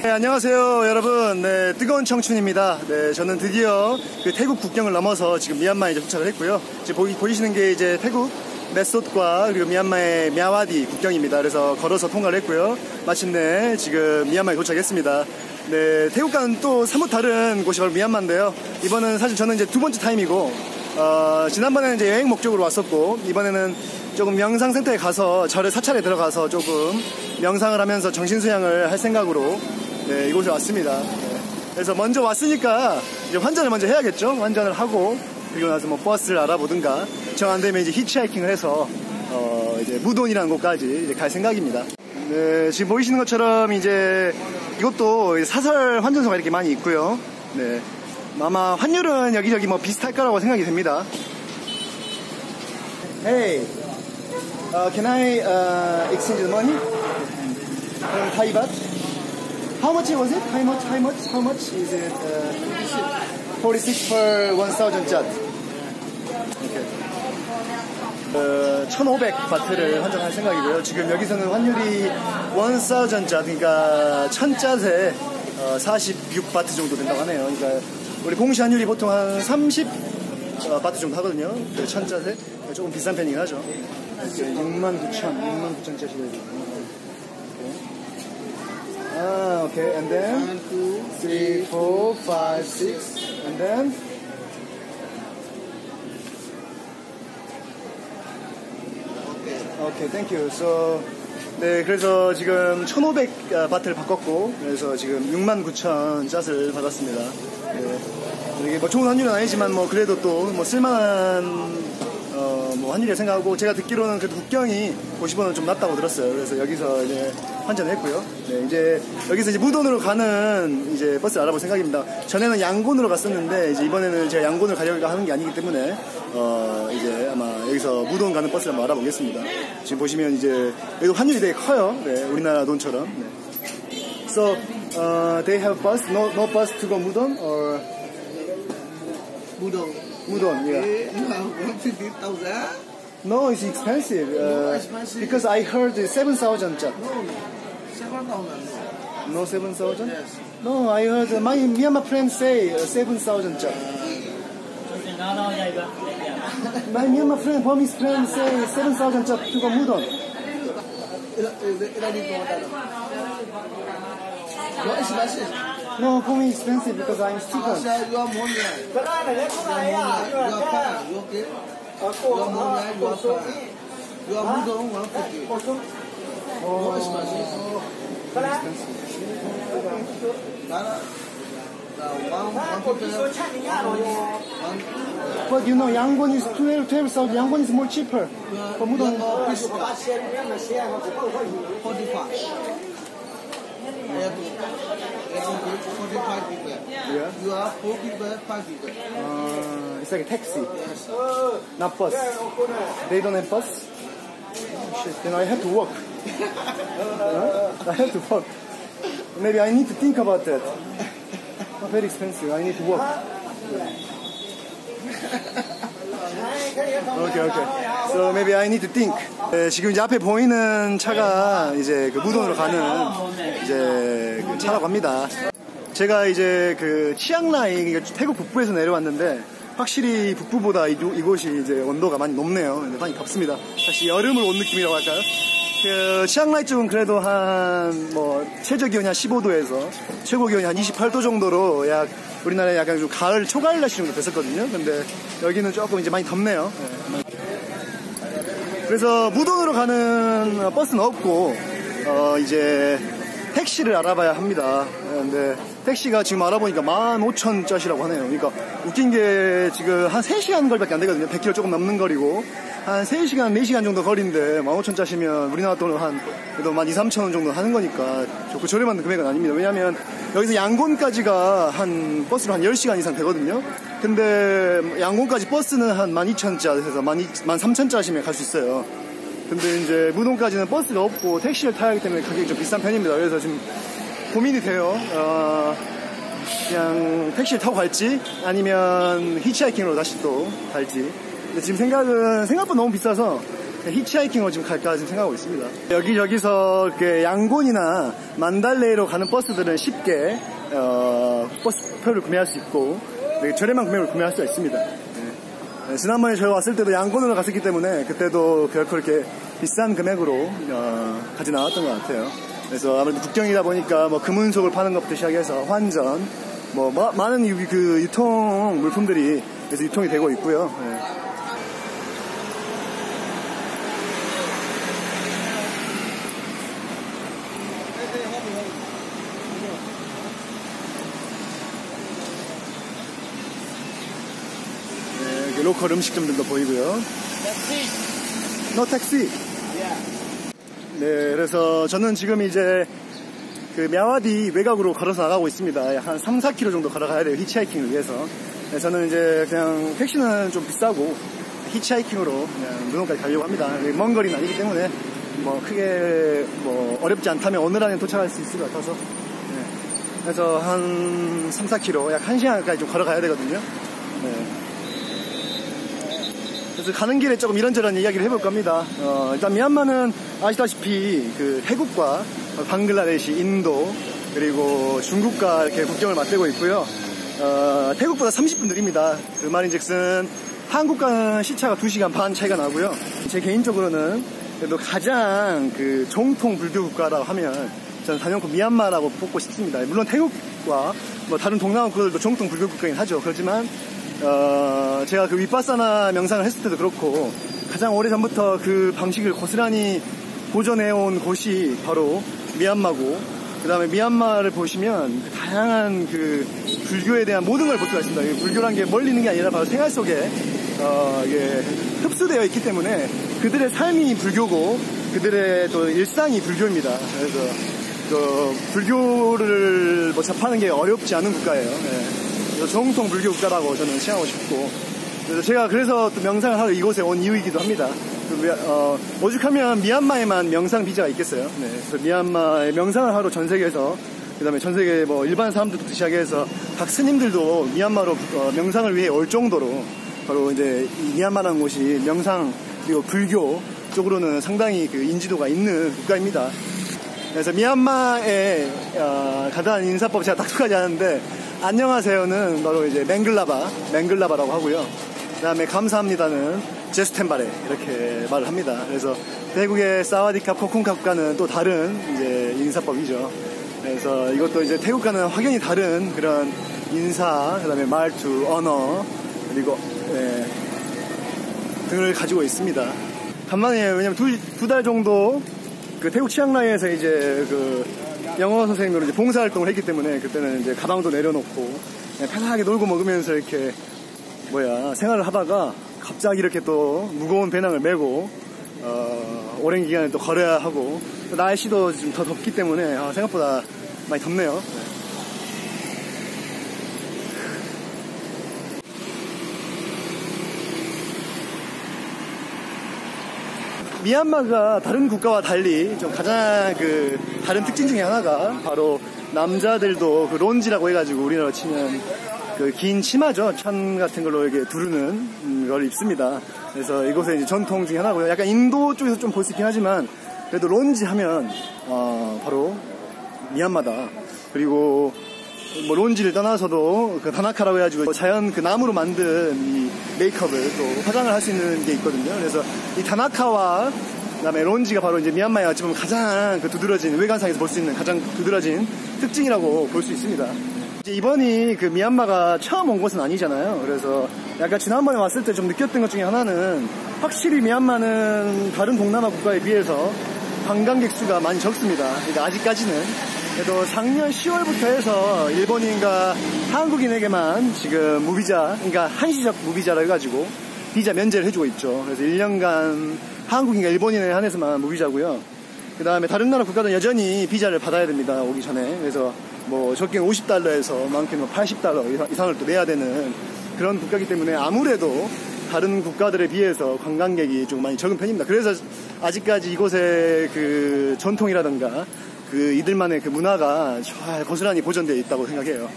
네, 안녕하세요, 여러분. 네, 뜨거운 청춘입니다. 네, 저는 드디어 그 태국 국경을 넘어서 지금 미얀마에 도착을 했고요. 지금 보이, 보이 시는 게 이제 태국 메소트과 그리고 미얀마의 미아와디 국경입니다. 그래서 걸어서 통과를 했고요. 마침내 지금 미얀마에 도착했습니다. 네, 태국과는 또 사뭇 다른 곳이 바로 미얀마인데요. 이번은 사실 저는 이제 두 번째 타임이고, 어, 지난번에는 이제 여행 목적으로 왔었고, 이번에는 조금 명상센터에 가서 절에 사찰에 들어가서 조금 명상을 하면서 정신수양을 할 생각으로 네, 이곳에 왔습니다. 네. 그래서 먼저 왔으니까 이제 환전을 먼저 해야겠죠. 환전을 하고 그리고 나서 뭐 버스를 알아보든가 정 안 되면 이제 히치하이킹을 해서 어 이제 무돈이라는 곳까지 이제 갈 생각입니다. 네, 지금 보이시는 것처럼 이제 이것도 사설 환전소가 이렇게 많이 있고요. 네. 아마 환율은 여기저기 뭐 비슷할 거라고 생각이 됩니다. Hey, uh, can I uh, exchange the money? From Thai baht? How much was it? How much? How much? How much is it? Uh, 46 per 1000 cat. Okay. 어, 1500 바트를 환전할 생각이고요. 지금 여기서는 환율이 1000 cat, 그러니까 1000잣에 어, 46 바트 정도 된다고 하네요. 그러니까 우리 공시 환율이 보통 한 30 어, 바트 정도 하거든요. 1000잣에 조금 비싼 편이긴 하죠. 69,000, 69,000 잣이 되거든요. Ah, okay, and then One, two, three, four, five, six, and then okay. thank you. So 네, 그래서 지금 1,500 바트를 바꿨고 그래서 지금 69,000 잣을 받았습니다. 네. 이게 뭐 좋은 환율은 아니지만 뭐 그래도 또 뭐 쓸만한 어, 뭐 환율이라 생각하고 제가 듣기로는 그래도 국경이 50원은 좀 낮다고 들었어요. 그래서 여기서 이제 환전을 했고요. 네, 이제 여기서 이제 무돈으로 가는 이제 버스를 알아볼 생각입니다. 전에는 양곤으로 갔었는데 이제 이번에는 제가 양곤을 가려고 하는 게 아니기 때문에 어, 이제 아마 여기서 무돈 가는 버스를 한번 알아보겠습니다. 지금 보시면 이제 여기 환율이 되게 커요. 네, 우리나라 돈처럼. 네. So, uh, they have bus, no, no bus to go Mudon or Budong. udon. Yeah. yeah. No, it's expensive. Uh, expensive. Because I heard seven thousand baht. No, no, seven thousand. No, seven thousand. Yes. No, I heard uh, my Myanmar friend say uh, seven thousand baht. my Myanmar friend, Burmese friend say seven thousand baht to go Mudon. What is? No, for me expensive because I'm student. You are more You are. You? You are. You are. You are but you know, Yangon is 12, 12,000. Yangon is more cheaper. For Mudon. Oh, this 45. I have to, I have to give 45 people. Yeah. You are 4 people, 5 people. Uh, it's like a taxi, Yes. not bus. They don't have bus? Oh, shit, then I have to walk. Huh? I have to walk. Maybe I need to think about that. Not very expensive. I need to walk. Okay, okay. So maybe I need to think. 네, 지금 이제 앞에 보이는 차가 이제 그 무돈으로 가는 이제 그 차라고 합니다. 제가 이제 그 치앙라이 그러니까 태국 북부에서 내려왔는데 확실히 북부보다 이, 이곳이 이제 온도가 많이 높네요. 많이 덥습니다. 다시 여름을 온 느낌이라고 할까요? 그 치앙라이 쪽은 그래도 한 뭐 최저 기온이 한 15도에서 최고 기온이 한 28도 정도로 약 우리나라에 약간 좀 가을 초가을 날씨 정도 됐었거든요. 근데 여기는 조금 이제 많이 덥네요. 네. 그래서 무돈으로 가는 버스는 없고 어 이제 택시를 알아봐야 합니다. 근데 택시가 지금 알아보니까 15,000짜리라고 하네요. 그러니까 웃긴 게 지금 한 3시간 거리밖에 안 되거든요. 100km 조금 넘는 거리고 한 3시간, 4시간 정도 거리인데 15,000짜리면 우리나라 돈으로 한 그래도 한 2, 3,000원 정도 하는 거니까 좋고 저렴한 금액은 아닙니다. 왜냐면 여기서 양곤까지가 한 버스로 한 10시간 이상 되거든요. 근데 양곤까지 버스는 한 12,000짜리 해서 13,000짜리면 갈 수 있어요. 근데 이제 무동까지는 버스가 없고 택시를 타야 하기 때문에 가격이 좀 비싼 편입니다. 그래서 지금 고민이 돼요. 어, 그냥 택시를 타고 갈지 아니면 히치하이킹으로 다시 또 갈지. 근데 지금 생각은 생각보다 너무 비싸서 히치하이킹으로 지금 갈까 지금 생각하고 있습니다. 여기저기서 양곤이나 만달레이로 가는 버스들은 쉽게 어, 버스표를 구매할 수 있고 저렴한 금액으로 구매할 수가 있습니다. 네. 지난번에 저희 왔을 때도 양곤으로 갔었기 때문에 그때도 결코 이렇게 비싼 금액으로 어, 가지 나왔던 것 같아요. 그래서 아무래도 국경이다 보니까 뭐 금은속을 파는 것부터 시작해서 환전, 뭐 마, 많은 유, 그 유통 물품들이 그래서 유통이 되고 있고요. 네. 네, 로컬 음식점들도 보이고요. No taxi. 네, 그래서 저는 지금 이제 그 먀와디 외곽으로 걸어서 나가고 있습니다. 한 3, 4km 정도 걸어가야 돼요. 히치하이킹을 위해서. 네, 저는 이제 그냥 택시는 좀 비싸고 히치하이킹으로 그냥 무동까지 가려고 합니다. 먼 거리는 아니기 때문에 뭐 크게 뭐 어렵지 않다면 오늘 안에 도착할 수 있을 것 같아서 네. 그래서 한 3, 4km 약 1시간까지 좀 걸어가야 되거든요. 네. 그래서 가는 길에 조금 이런저런 이야기를 해볼 겁니다. 어, 일단 미얀마는 아시다시피 그 태국과 방글라데시, 인도 그리고 중국과 이렇게 국경을 맞대고 있고요. 어, 태국보다 30분 느립니다. 그 말인즉슨 한국과는 시차가 2시간 반 차이가 나고요. 제 개인적으로는 그래도 가장 그 정통 불교 국가라고 하면 저는 단연코 미얀마라고 뽑고 싶습니다. 물론 태국과 뭐 다른 동남아 국가들도 정통 불교 국가긴 하죠. 그렇지만 어, 제가 그 윗바사나 명상을 했을 때도 그렇고 가장 오래전부터 그 방식을 고스란히 보존해온 곳이 바로 미얀마고 그 다음에 미얀마를 보시면 그 다양한 그 불교에 대한 모든 걸 볼 수가 있습니다. 불교란 게 멀리 있는 게 아니라 바로 생활 속에 어, 이게 흡수되어 있기 때문에 그들의 삶이 불교고 그들의 또 일상이 불교입니다. 그래서 그 불교를 뭐 접하는 게 어렵지 않은 국가예요. 네. 정통 불교 국가라고 저는 칭하고 싶고 그래서 제가 그래서 또 명상을 하러 이곳에 온 이유이기도 합니다. 그, 어, 오죽하면 미얀마에만 명상 비자가 있겠어요. 네. 그래서 미얀마에 명상을 하러 전 세계에서 그다음에 전 세계 뭐 일반 사람들부터 시작해서 각 스님들도 미얀마로 어, 명상을 위해 올 정도로 바로 이제 이 미얀마라는 곳이 명상 그리고 불교 쪽으로는 상당히 그 인지도가 있는 국가입니다. 그래서 미얀마의 어, 간단한 인사법 제가 딱똑하지 않은데 안녕하세요는 바로 이제 맹글라바, 맹글라바라고 하고요. 그 다음에 감사합니다는 제스텐바레 이렇게 말을 합니다. 그래서 태국의 사와디캅, 코쿤캅과는 또 다른 이제 인사법이죠. 그래서 이것도 이제 태국과는 확연히 다른 그런 인사, 그 다음에 말투, 언어, 그리고 예, 등을 가지고 있습니다. 간만에 왜냐면 두 달 정도 그 태국 치앙라이에서 이제 그 영어 선생님으로 이제 봉사활동을 했기 때문에 그때는 이제 가방도 내려놓고 편하게 놀고 먹으면서 이렇게 뭐야 생활을 하다가 갑자기 이렇게 또 무거운 배낭을 메고 어, 오랜 기간을 또 걸어야 하고 날씨도 좀더 덥기 때문에 아, 생각보다 많이 덥네요. 미얀마가 다른 국가와 달리 좀 가장 그 다른 특징 중에 하나가 바로 남자들도 그 론지라고 해가지고 우리나라 치면 그 긴 치마죠. 천 같은 걸로 이렇게 두르는 걸 입습니다. 그래서 이곳의 전통 중에 하나고요. 약간 인도 쪽에서 좀 볼 수 있긴 하지만 그래도 론지 하면 어 바로 미얀마다. 그리고 뭐 론지를 떠나서도 그 다나카라고 해가지고 자연 그 나무로 만든 이 메이크업을 또 화장을 할 수 있는 게 있거든요. 그래서 이 다나카와 그다음에 론지가 바로 이제 미얀마의 어찌 보면 가장 그 두드러진 외관상에서 볼 수 있는 가장 두드러진 특징이라고 볼 수 있습니다. 이제 이번이 그 미얀마가 처음 온 곳은 아니잖아요. 그래서 약간 지난번에 왔을 때 좀 느꼈던 것 중에 하나는 확실히 미얀마는 다른 동남아 국가에 비해서 관광객 수가 많이 적습니다. 그러니까 아직까지는 그래도 작년 10월부터 해서 일본인과 한국인에게만 지금 무비자, 그러니까 한시적 무비자라 해가지고 비자 면제를 해주고 있죠. 그래서 1년간 한국인과 일본인에 한해서만 무비자고요. 그 다음에 다른 나라 국가는 여전히 비자를 받아야 됩니다. 오기 전에. 그래서 뭐 적게는 50달러에서 많게는 80달러 이상을 또 내야 되는 그런 국가이기 때문에 아무래도 다른 국가들에 비해서 관광객이 좀 많이 적은 편입니다. 그래서 아직까지 이곳의 그 전통이라든가 그 이들만의 그 문화가 잘 고스란히 보존되어 있다고 생각해요.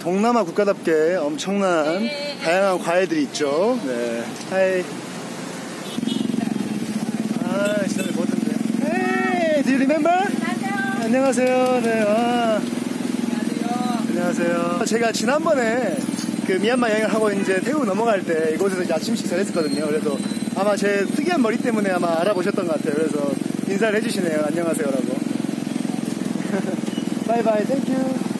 동남아 국가답게 엄청난 다양한 과일들이 있죠. 네. 하이. 아, 진짜 멋진데. Hey, do you remember? 안녕하세요. 네. 아. 안녕하세요. 제가 지난번에 그 미얀마 여행을 하고 이제 태국 넘어갈 때 이곳에서 이제 아침 식사를 했었거든요. 그래서 아마 제 특이한 머리 때문에 아마 알아보셨던 것 같아요. 그래서 인사를 해주시네요. 안녕하세요라고. Bye bye, thank you.